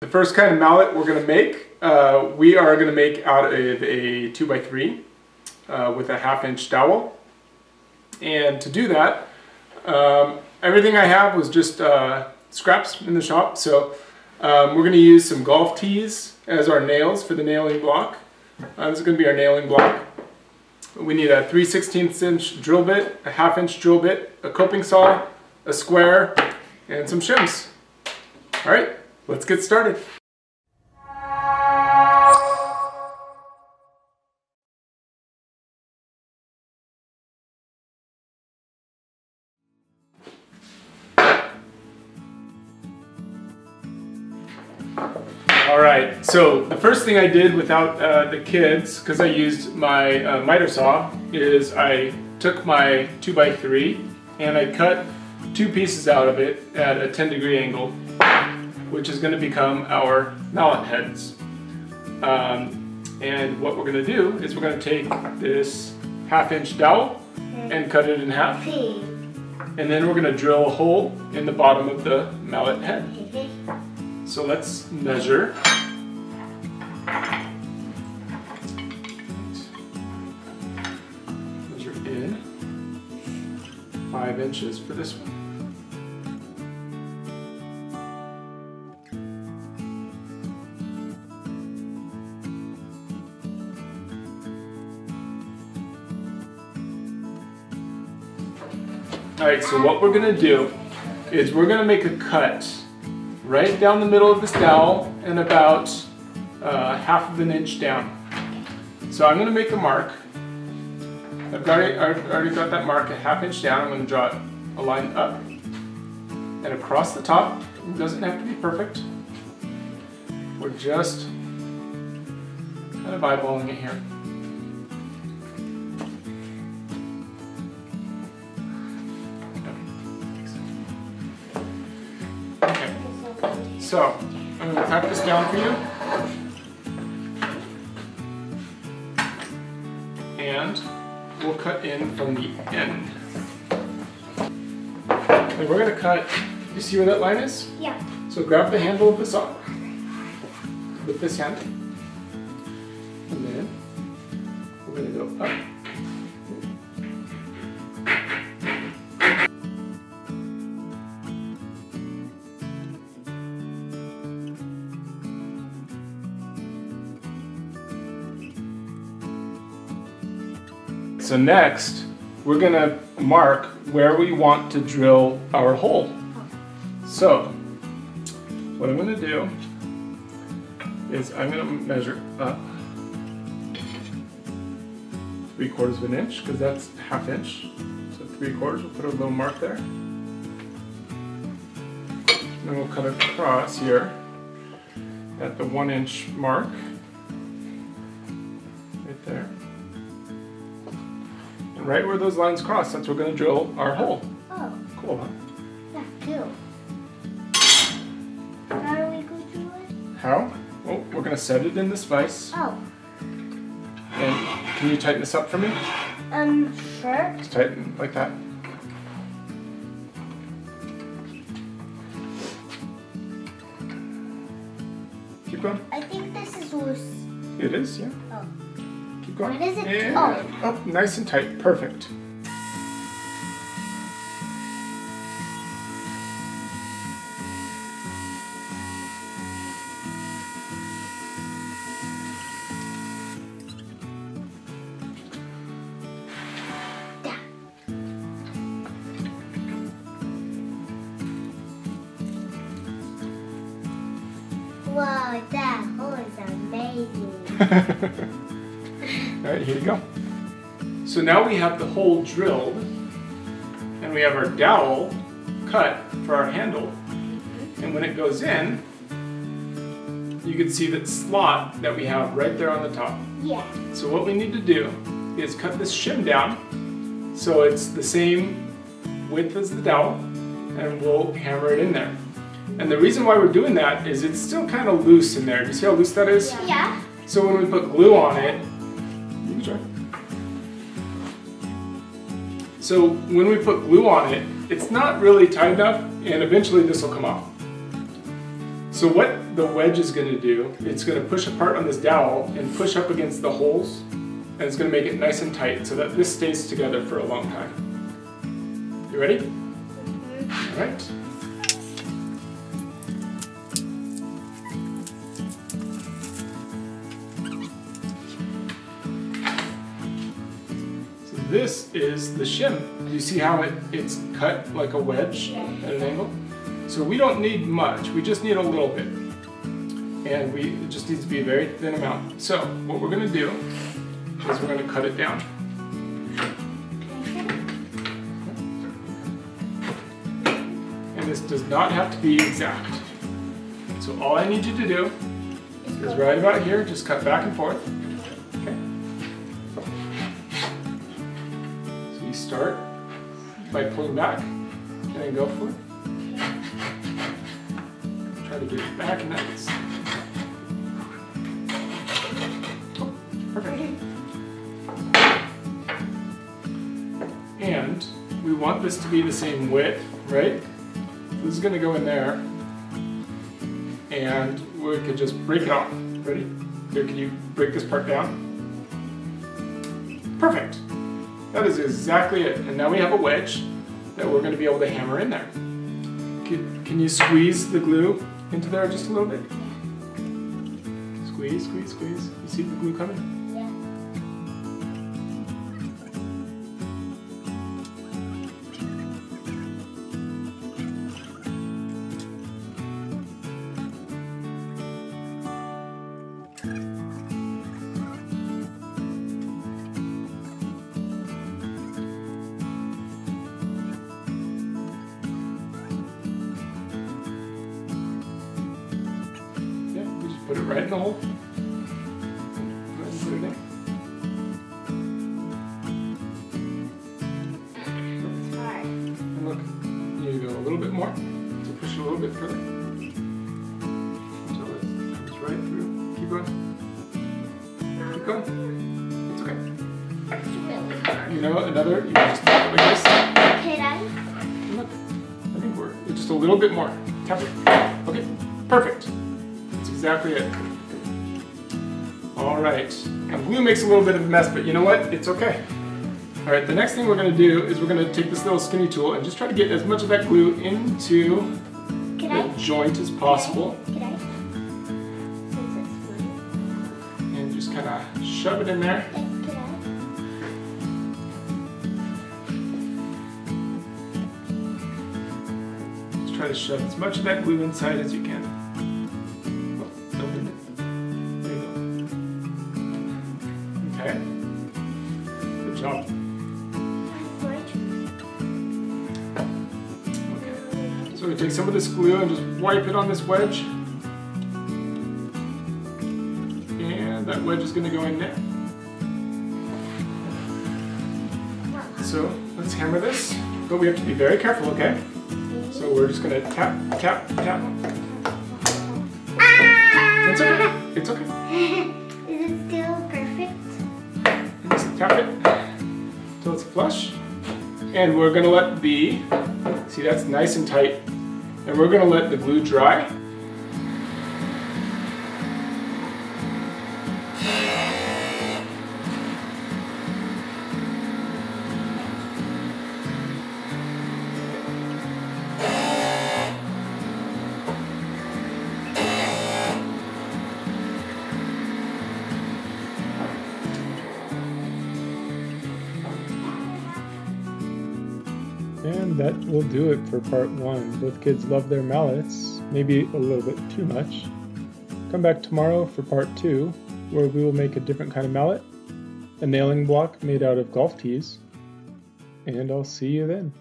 The first kind of mallet we're going to make, uh, we are going to make out of a 2x3 uh, with a half inch dowel. And to do that, um, everything I have was just uh, scraps in the shop. So um, we're going to use some golf tees as our nails for the nailing block. Uh, this is going to be our nailing block. We need a 3 16 inch drill bit, a half inch drill bit, a coping saw, a square, and some shims. All right, let's get started. All right, so the first thing I did without uh, the kids, because I used my uh, miter saw, is I took my 2x3 and I cut two pieces out of it at a 10 degree angle, which is going to become our mallet heads. Um, and what we're going to do is we're going to take this half inch dowel and cut it in half. And then we're going to drill a hole in the bottom of the mallet head. So let's measure. Measure in five inches for this one. All right, so what we're gonna do is we're gonna make a cut right down the middle of this dowel and about uh, half of an inch down. So I'm going to make a mark. I've already, I've already got that mark a half inch down. I'm going to draw a line up and across the top. It doesn't have to be perfect. We're just kind of eyeballing it here. So, I'm going to cut this down for you. And we'll cut in from the end. And we're going to cut, you see where that line is? Yeah. So grab the handle of the saw with this hand. So next, we're gonna mark where we want to drill our hole. So, what I'm gonna do is I'm gonna measure up three quarters of an inch, because that's half inch. So three quarters, we'll put a little mark there. Then we'll cut across here at the one inch mark, right there right where those lines cross, that's where we're going to drill our hole. Oh. Cool, huh? Cool. How do we go do it? How? Oh, we're going to set it in this vise. Oh. And can you tighten this up for me? Um, sure. Just tighten like that. Keep going. I think this is loose. It is, yeah. Oh. Keep going. What is it? And Oh. up, nice and tight. Perfect. Wow, that hole is amazing. All right, here you go. So now we have the hole drilled and we have our dowel cut for our handle. And when it goes in, you can see that slot that we have right there on the top. yeah. So what we need to do is cut this shim down so it's the same width as the dowel and we'll hammer it in there. And the reason why we're doing that is it's still kind of loose in there. Do you see how loose that is? Yeah. So when we put glue on it, can. So when we put glue on it, it's not really tight enough and eventually this will come off. So what the wedge is going to do, it's going to push apart on this dowel and push up against the holes and it's going to make it nice and tight so that this stays together for a long time. You ready? Mm-hmm. All right. This is the shim. You see how it, it's cut like a wedge at an angle? So we don't need much, we just need a little bit. And we, it just needs to be a very thin amount. So what we're gonna do is we're gonna cut it down. And this does not have to be exact. So all I need you to do is right about here, just cut back and forth. By pulling back and then go for it. Try to get it back and that's perfect. And we want this to be the same width, right? This is gonna go in there. And we could just break it off. Ready? Here, can you break this part down? Perfect. That is exactly it. And now we have a wedge that we're gonna be able to hammer in there. Can, can you squeeze the glue into there just a little bit? Squeeze, squeeze, squeeze. You see the glue coming? It right in the hole. And put it in. It's hard. And look, you go a little bit more. So push it a little bit further. Until it comes right through. Keep going. Keep going. It's okay. It's really hard. You know, another, you can just tap it like this. Can I? Look, I think we're just a little bit more. Tap it. Okay, perfect. Exactly it. All right. Now glue makes a little bit of a mess, but you know what? It's okay. All right, the next thing we're gonna do is we're gonna take this little skinny tool and just try to get as much of that glue into Can the I? joint as possible. Can I? It's mine. And just kind of shove it in there. Can I? Just try to shove as much of that glue inside as you can. Some of this glue and just wipe it on this wedge. And that wedge is going to go in there. So let's hammer this, but we have to be very careful, okay? So we're just gonna tap, tap, tap. It's okay. It's okay. Is it still perfect? Just tap it till it's flush. And we're gonna let the, see that's nice and tight. And we're gonna let the glue dry. And that will do it for part one. Both kids love their mallets, maybe a little bit too much. Come back tomorrow for part two, where we will make a different kind of mallet, a nailing block made out of golf tees. And I'll see you then.